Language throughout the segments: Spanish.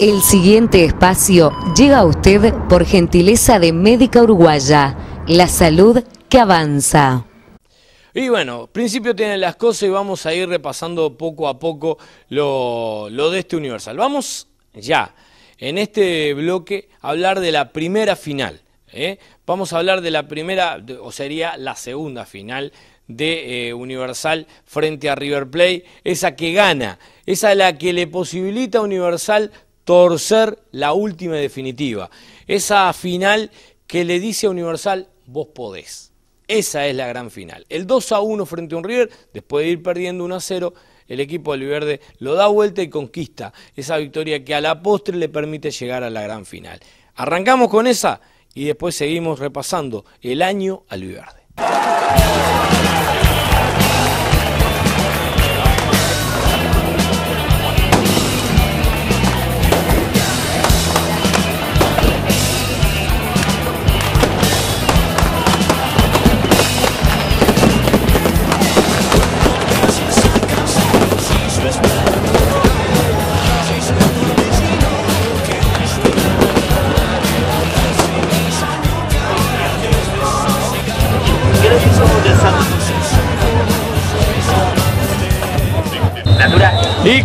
El siguiente espacio llega a usted por gentileza de Médica Uruguaya, la salud que avanza. Y bueno, principio tienen las cosas y vamos a ir repasando poco a poco lo, de este Universal. Vamos ya, en este bloque, a hablar de la primera final. ¿eh? Vamos a hablar de la primera, o sería la segunda final de eh, Universal frente a River Plate, esa que gana, esa la que le posibilita a Universal torcer la última definitiva. Esa final que le dice a Universal, vos podés. Esa es la gran final. El 2 a 1 frente a un River, después de ir perdiendo 1 a 0, el equipo del Verde lo da vuelta y conquista esa victoria que a la postre le permite llegar a la gran final. Arrancamos con esa y después seguimos repasando el año al Verde.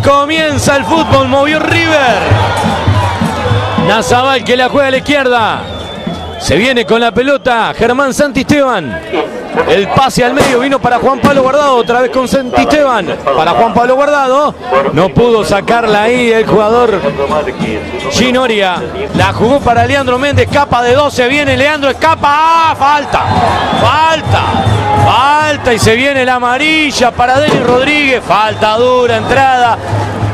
Comienza el fútbol, movió River. Nazabal que la juega a la izquierda. Se viene con la pelota Germán Santisteban. El pase al medio vino para Juan Pablo Guardado, otra vez con Santisteban. Para Juan Pablo Guardado. No pudo sacarla ahí el jugador Ginoria. La jugó para Leandro Méndez, capa de 12. Viene Leandro, escapa. ¡Ah! Falta. Falta. Falta y se viene la amarilla para Denis Rodríguez. Falta dura, entrada.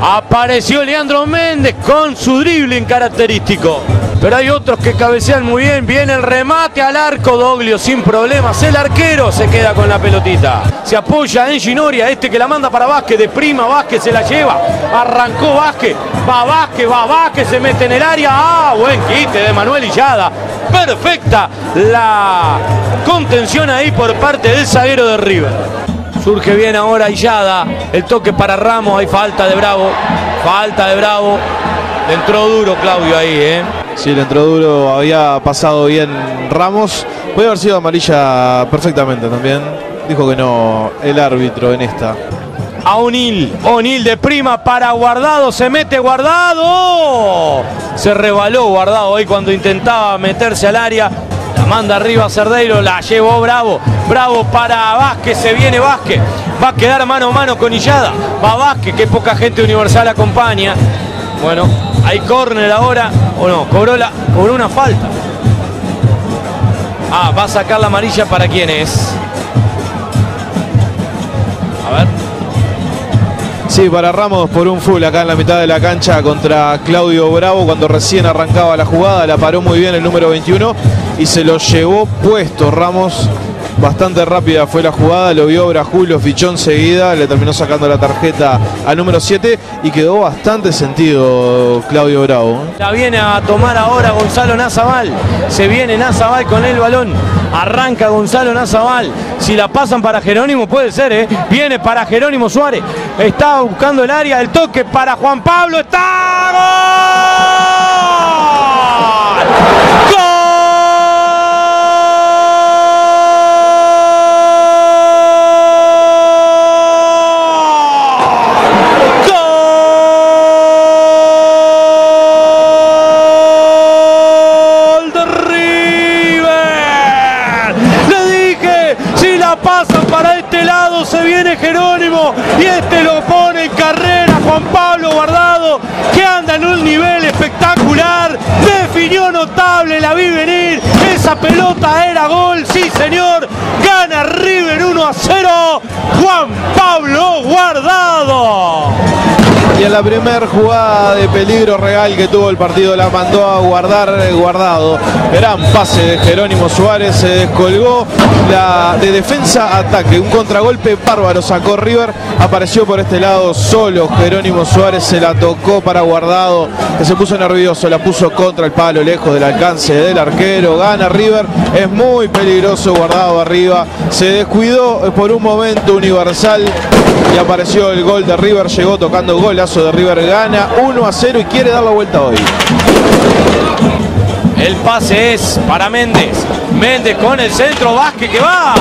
Apareció Leandro Méndez con su dribbling característico. Pero hay otros que cabecean muy bien. Viene el remate al arco, Doglio sin problemas. El arquero se queda con la pelotita. Se apoya en Ginoria, este que la manda para Vázquez. De prima Vázquez se la lleva. Arrancó Vázquez. Va Vázquez, va Vázquez, se mete en el área. Ah, buen quite de Manuel Illada. Perfecta la contención ahí por parte del zaguero de River. Surge bien ahora Illada. El toque para Ramos. Hay falta de Bravo. Falta de Bravo. Le entró duro Claudio ahí, ¿eh? Sí, le entró duro. Había pasado bien Ramos. Puede haber sido amarilla perfectamente también. Dijo que no el árbitro en esta. A O'Neill. O'Neill de prima para Guardado. Se mete Guardado. Se rebaló Guardado ahí cuando intentaba meterse al área. La manda arriba Cerdeiro. La llevó Bravo. Bravo para Vázquez. Se viene Vázquez. Va a quedar mano a mano con Illada. Va Vázquez, que poca gente universal acompaña. Bueno, hay córner ahora. O no, cobró, la, cobró una falta. Ah, va a sacar la amarilla para quién es. A ver. Sí, para Ramos por un full acá en la mitad de la cancha contra Claudio Bravo. Cuando recién arrancaba la jugada, la paró muy bien el número 21 y se lo llevó puesto Ramos Bastante rápida fue la jugada, lo vio Brajú, lo fichó enseguida, le terminó sacando la tarjeta al número 7 y quedó bastante sentido Claudio Bravo. La viene a tomar ahora Gonzalo Nazabal. Se viene Nazabal con el balón. Arranca Gonzalo Nazabal. Si la pasan para Jerónimo, puede ser, ¿eh? Viene para Jerónimo Suárez. Está buscando el área. El toque para Juan Pablo. ¡Está! Y este lo pone en carrera Juan Pablo Guardado que anda en un nivel espectacular, definió notable, la vi venir, esa pelota era gol, sí señor, gana River 1 a 0, Juan Pablo Guardado. La primera jugada de peligro real que tuvo el partido la mandó a guardar eh, guardado. Gran pase de Jerónimo Suárez, se descolgó la de defensa ataque. Un contragolpe bárbaro sacó River. Apareció por este lado solo Jerónimo Suárez, se la tocó para guardado, que se puso nervioso, la puso contra el palo, lejos del alcance del arquero. Gana River, es muy peligroso guardado arriba. Se descuidó por un momento Universal y apareció el gol de River, llegó tocando gol de River gana 1 a 0 y quiere dar la vuelta hoy. El pase es para Méndez. Méndez con el centro, Vázquez que va.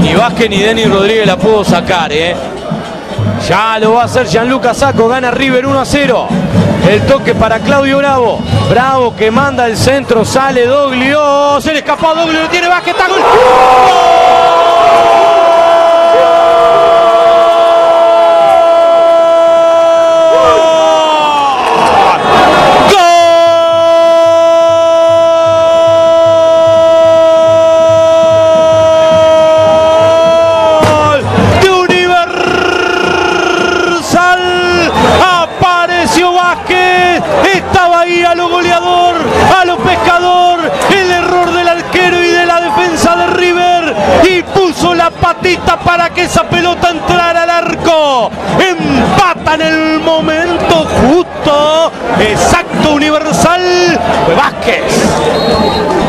Ni Vázquez ni Denis Rodríguez la pudo sacar, ¿eh? Ya lo va a hacer Gianluca Saco, gana River 1 a 0. El toque para Claudio Bravo. Bravo que manda el centro, sale Doglio. Se le escapó a Doglio, tiene Vázquez, está gol. ¡Gol! A lo goleador, a lo pescador. El error del arquero y de la defensa de River. Y puso la patita para que esa pelota entrara al arco. Empata en el momento justo. Universal. Vázquez.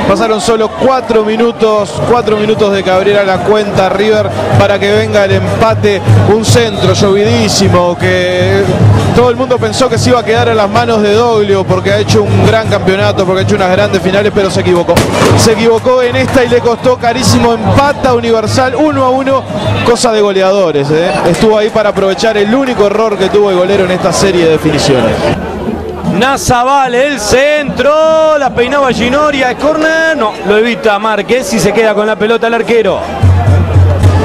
Pasaron solo cuatro minutos, cuatro minutos de Cabrera la cuenta River para que venga el empate. Un centro llovidísimo que todo el mundo pensó que se iba a quedar en las manos de Doglio porque ha hecho un gran campeonato, porque ha hecho unas grandes finales, pero se equivocó. Se equivocó en esta y le costó carísimo. Empata Universal 1 a 1, cosa de goleadores. ¿eh? Estuvo ahí para aprovechar el único error que tuvo el golero en esta serie de definiciones. Nazabal, el centro, la peinaba Ginoria, es corner, no, lo evita Márquez y se queda con la pelota el arquero.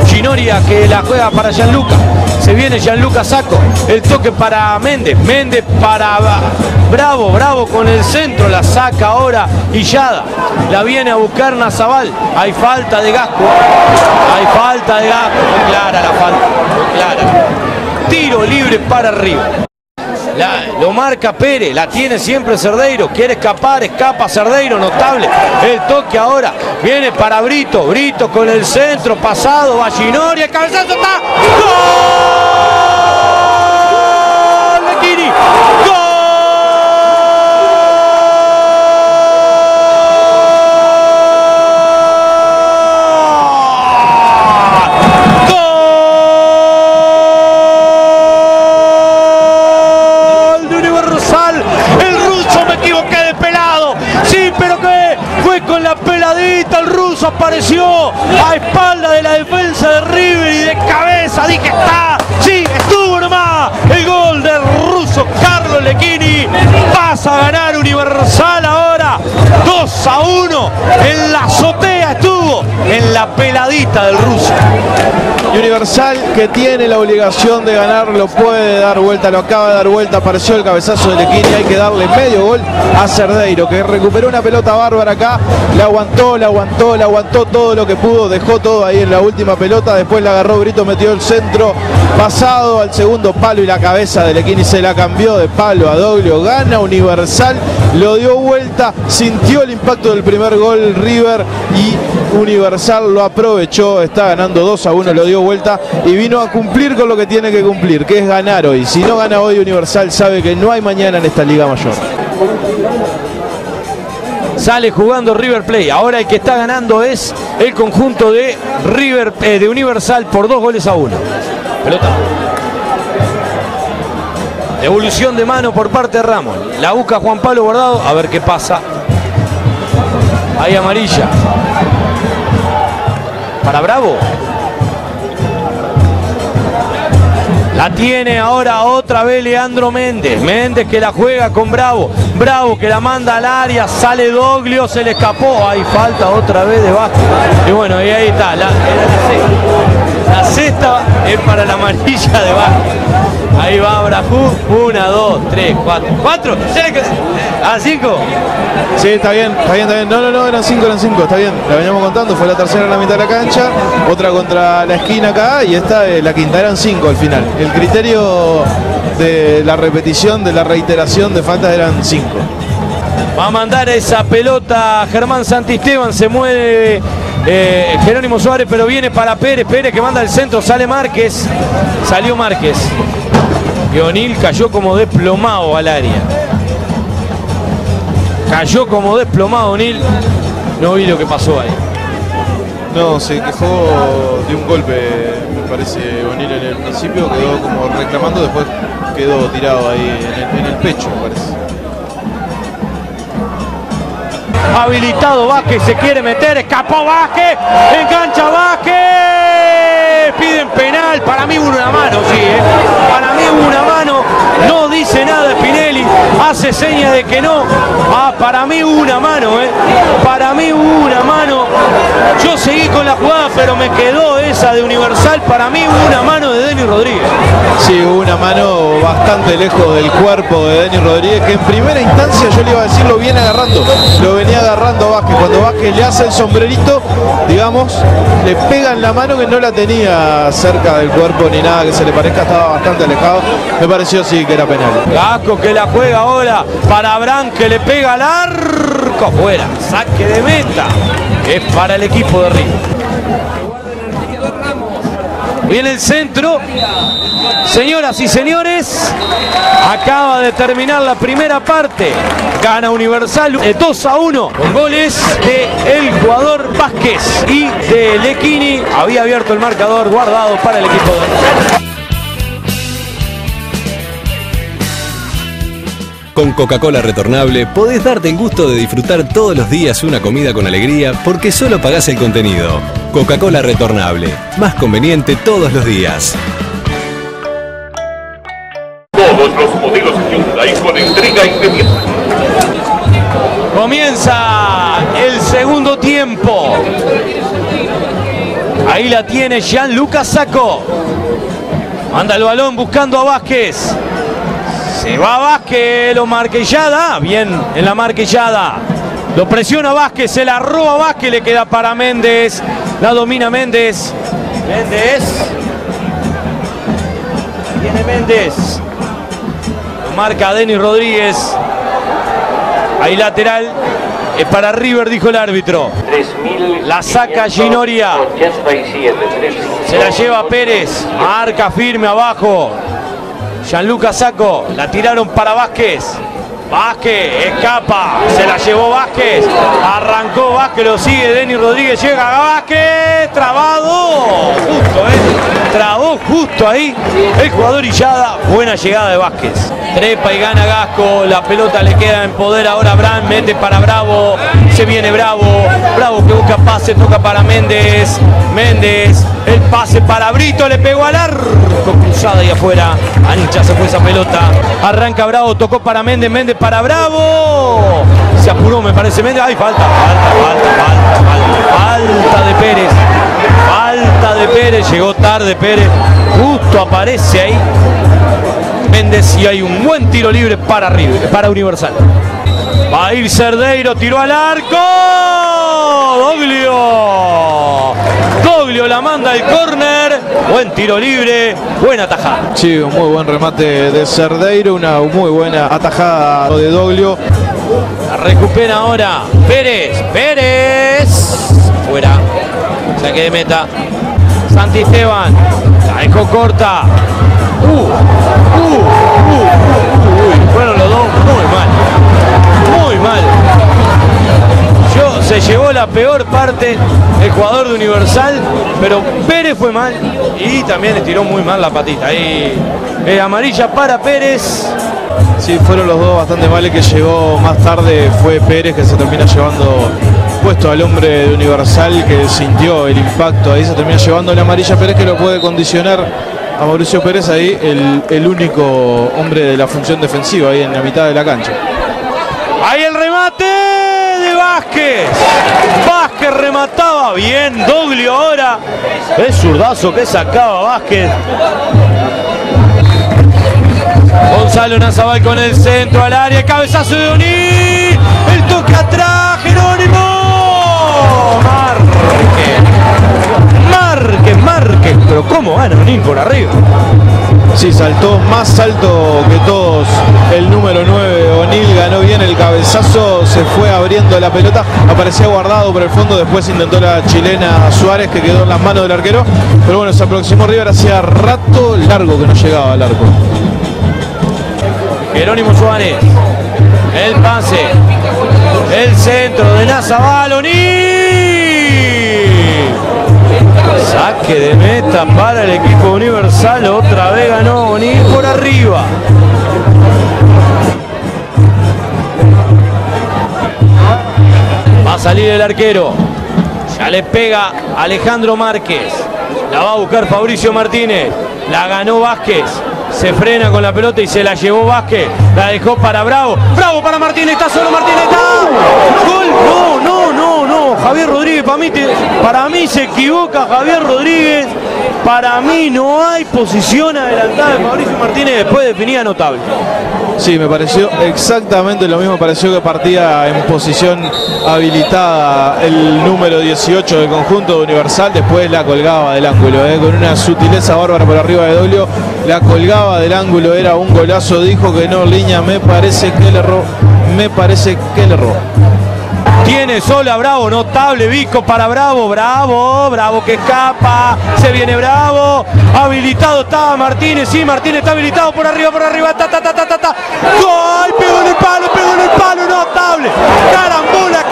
Ginoria que la juega para Gianluca, se viene Gianluca Saco, el toque para Méndez, Méndez para Bravo, Bravo con el centro, la saca ahora Illada, la viene a buscar Nazabal, hay falta de Gasco, hay falta de Gasco, muy clara la falta, muy clara. Tiro libre para arriba. Lo marca Pérez, la tiene siempre Cerdeiro, quiere escapar, escapa Cerdeiro, notable. El toque ahora viene para Brito, Brito con el centro pasado, va Ginori, el cabezazo está. Apareció a espalda de la defensa de River y de cabeza. Dije está. Sí, estuvo nomás. El gol del ruso Carlos Lequini. Pasa a ganar Universal ahora. 2 a 1. En la la peladita del ruso. Universal que tiene la obligación de ganar, lo puede dar vuelta, lo acaba de dar vuelta, apareció el cabezazo de Lequini, hay que darle medio gol a Cerdeiro, que recuperó una pelota bárbara acá, la aguantó, la aguantó, la aguantó todo lo que pudo, dejó todo ahí en la última pelota, después la agarró Brito, metió el centro pasado al segundo palo y la cabeza de Lequini se la cambió de palo a Doglio, gana Universal, lo dio vuelta, sintió el impacto del primer gol River y Universal lo aprovechó, está ganando 2 a 1, lo dio vuelta y vino a cumplir con lo que tiene que cumplir, que es ganar hoy. Si no gana hoy Universal sabe que no hay mañana en esta Liga Mayor. Sale jugando River Play. Ahora el que está ganando es el conjunto de River eh, de Universal por dos goles a uno. Pelota. Devolución de mano por parte de Ramos. La busca Juan Pablo Guardado. A ver qué pasa. Ahí amarilla. Para Bravo. La tiene ahora otra vez Leandro Méndez. Méndez que la juega con Bravo. Bravo que la manda al área. Sale Doglio, se le escapó. Hay falta otra vez de Vázquez. Y bueno, y ahí está. La sexta es para la amarilla de Vázquez. Ahí va Brajú. Una, dos, tres, cuatro. ¿Cuatro? ¿A cinco? Sí, está bien, está bien, está bien. No, no, no, eran 5, eran 5, está bien. La veníamos contando, fue la tercera en la mitad de la cancha, otra contra la esquina acá y esta eh, la quinta, eran 5 al final. El criterio de la repetición, de la reiteración de faltas eran 5. Va a mandar esa pelota Germán Santisteban, se mueve eh, Jerónimo Suárez, pero viene para Pérez, Pérez que manda el centro, sale Márquez, salió Márquez. Y O'Neill cayó como desplomado al área. Cayó como desplomado O'Neill. No vi lo que pasó ahí. No, se quejó de un golpe, me parece, O'Neill en el principio, quedó como reclamando, después quedó tirado ahí en el, en el pecho, me parece. Habilitado Vázquez, se quiere meter, escapó Vázquez, engancha Vázquez, piden penal, para mí una mano, sí, ¿eh? para mí una mano, no dice nada Spinelli, hace señas de que no, ah, para mí una mano, ¿eh? para mí una mano, yo seguí con la jugada, pero me quedó esa de Universal, para mí una mano Rodríguez. Sí, una mano bastante lejos del cuerpo de Denis Rodríguez, que en primera instancia yo le iba a decir lo viene agarrando, lo venía agarrando Vázquez. Cuando Vázquez le hace el sombrerito, digamos, le pega en la mano que no la tenía cerca del cuerpo ni nada que se le parezca, estaba bastante alejado. Me pareció sí que era penal. Gasco que la juega ahora para Bran que le pega al arco fuera. Saque de meta. Es para el equipo de Río. Viene el centro. Señoras y señores, acaba de terminar la primera parte. Gana Universal eh, 2 a 1 con goles de el jugador Vázquez y de Lequini. Había abierto el marcador guardado para el equipo de Con Coca-Cola retornable podés darte el gusto de disfrutar todos los días una comida con alegría porque solo pagás el contenido. Coca-Cola retornable, más conveniente todos los días. Todos los modelos Hyundai con entrega inmediata. Comienza el segundo tiempo. Ahí la tiene Gianluca Sacco. Manda el balón buscando a Vázquez. Se va Vázquez, lo marquillada. Bien en la marquillada. Lo presiona Vázquez, se la roba Vázquez, le queda para Méndez. La domina Méndez. Méndez. Viene Méndez. Lo marca Denis Rodríguez. Ahí lateral. Es para River, dijo el árbitro. La saca Ginoria. Se la lleva Pérez. Marca firme abajo. Gianluca Saco. La tiraron para Vázquez. Vázquez escapa. Se la llevó Vázquez. Arrancó Vázquez. Lo sigue Denis Rodríguez. Llega Vázquez. Trabado. Justo, ¿eh? Trabó justo ahí. El jugador Illada. Buena llegada de Vázquez. Trepa y gana Gasco. La pelota le queda en poder ahora Bran. Mete para Bravo. Se viene Bravo. Bravo que busca pase. Toca para Méndez. Méndez. El pase para Brito. Le pegó al arco. Cruzada y afuera. Ancha se fue esa pelota. Arranca Bravo. Tocó para Méndez. Méndez para Bravo. Se apuró, me parece Méndez. Ay, falta, falta, falta, falta, falta. Falta de Pérez. De Pérez. Llegó tarde Pérez. Justo aparece ahí. Méndez y hay un buen tiro libre para River, para Universal. Va a ir Cerdeiro, tiró al arco. Doglio. Doglio la manda al córner. Buen tiro libre, buena tajada. Sí, un muy buen remate de Cerdeiro, una muy buena atajada de Doglio. La recupera ahora Pérez. Pérez. Fuera. Saque de meta. Santi Esteban. La dejó corta. Uh, uh, uh, uh, fueron los dos muy mal. Muy mal. Yo se llevó la peor parte el jugador de Universal, pero Pérez fue mal y también le tiró muy mal la patita. Ahí eh, amarilla para Pérez. Sí, fueron los dos bastante males que llegó más tarde. Fue Pérez que se termina llevando puesto al hombre de Universal que sintió el impacto. Ahí se termina llevando la amarilla Pérez que lo puede condicionar a Mauricio Pérez ahí, el, el único hombre de la función defensiva ahí en la mitad de la cancha. Ahí el remate de Vázquez. Vázquez remataba bien. Doglio ahora. El zurdazo que sacaba Vázquez. Gonzalo Nazabal con el centro al área. Cabezazo de O'Neill. El toque atrás. Jerónimo. Márquez. Márquez, Márquez. Pero ¿cómo gana O'Neill por arriba? Sí, saltó más alto que todos el número 9. O'Neill ganó bien el cabezazo, se fue abriendo la pelota, aparecía guardado por el fondo, después intentó la chilena Suárez que quedó en las manos del arquero. Pero bueno, se aproximó River hacía rato largo que no llegaba al arco. Jerónimo Suárez. El pase. El centro de Nazabal, Saque de meta para el equipo universal. Otra vez ganó O'Neill por arriba. Va a salir el arquero. Ya le pega Alejandro Márquez. La va a buscar Fabricio Martínez. La ganó Vázquez. Se frena con la pelota y se la llevó Vázquez. La dejó para Bravo. Bravo para Martínez. Está solo Martínez. Está. Gol. No, no, no, no. Javier Rodríguez para mí, para mí se equivoca Javier Rodríguez. Para mí no hay posición adelantada de Fabricio Martínez. Después definida notable. Sí, me pareció exactamente lo mismo. Pareció que partía en posición habilitada el número 18 del conjunto de Universal. Después la colgaba del ángulo, eh, con una sutileza bárbara por arriba de Dolio. La colgaba del ángulo, era un golazo. Dijo que no, línea. Me parece que le erró. Me parece que le erró. Tiene sola Bravo, notable Vico para Bravo, Bravo, Bravo que escapa, se viene Bravo, habilitado está Martínez, sí, Martínez está habilitado por arriba, por arriba, ta, ta, ta, ta, ta, ta. gol, pegó en el palo, pegó en el palo, notable, carambola,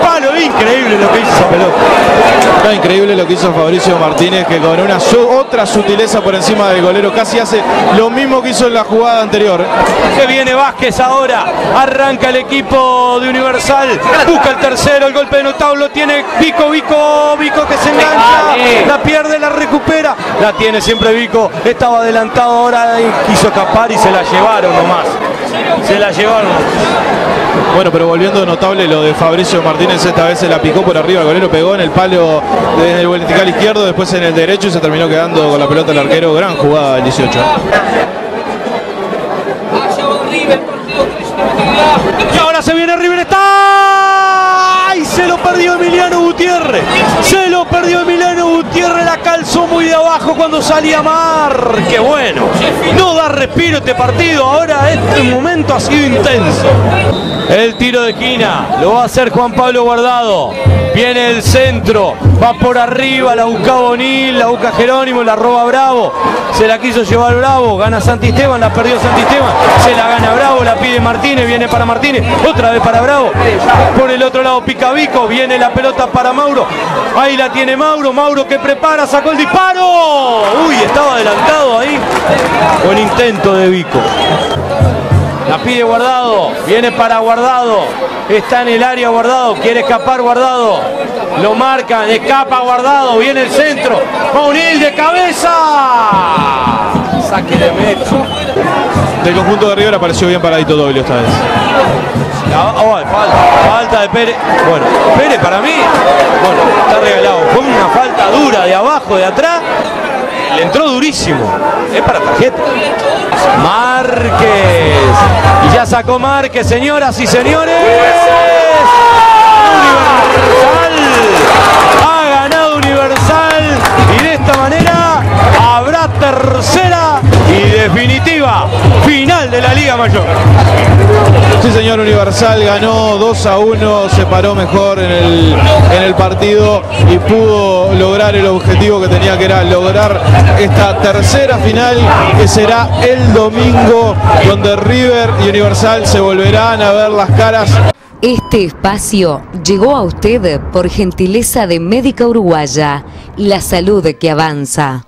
palo, increíble lo que hizo esa pelota. No, increíble lo que hizo Fabricio Martínez, que con una su- otra sutileza por encima del golero casi hace lo mismo que hizo en la jugada anterior. Se viene Vázquez ahora. Arranca el equipo de Universal. Busca el tercero. El golpe de notable lo tiene Vico, Vico, Vico que se engancha. La pierde, la recupera. La tiene siempre Vico. Estaba adelantado ahora quiso escapar y se la llevaron nomás. Se la llevaron. Bueno, pero volviendo notable lo de Fabricio Martínez, esta vez se la picó por arriba, el golero pegó en el palo desde el vertical izquierdo, después en el derecho y se terminó quedando con la pelota el arquero. Gran jugada el 18. Y ahora se viene River. Está. Y se lo perdió Emiliano Gutiérrez. Se lo perdió Emiliano Gutiérrez. La calzó muy de abajo cuando salía Mar. Qué bueno. No da respiro este partido. Ahora este momento ha sido intenso. El tiro de esquina. Lo va a hacer Juan Pablo Guardado. Viene el centro. Va por arriba. La busca Bonil. La busca Jerónimo. La roba Bravo. Se la quiso llevar Bravo. Gana Santisteban. La perdió Santisteban. Se la gana Bravo. La pide Martínez. Viene para Martínez. Otra vez para Bravo. Por el otro lado Picavico. Viene la pelota para Mauro. Ahí la tiene Mauro. Mauro que prepara. Sacó el disparo. Uy, estaba adelantado ahí. Buen intento de Vico. La pide Guardado, viene para Guardado, está en el área Guardado, quiere escapar Guardado, lo marcan, escapa Guardado, viene el centro, Maunil de cabeza, saque de meta. Del conjunto de River apareció bien paradito doble esta vez. Oh, falta, falta de Pérez, bueno, Pérez para mí, bueno, está regalado, fue una falta dura de abajo, de atrás, le entró durísimo, es para tarjeta. Márquez, y ya sacó Márquez, señoras y señores. Universal, ha ganado Universal y de esta manera habrá tercera y definitiva final de la Liga Mayor. Universal ganó 2 a 1, se paró mejor en el, en el partido y pudo lograr el objetivo que tenía que era lograr esta tercera final que será el domingo donde River y Universal se volverán a ver las caras Este espacio llegó a usted por gentileza de Médica Uruguaya, la salud que avanza.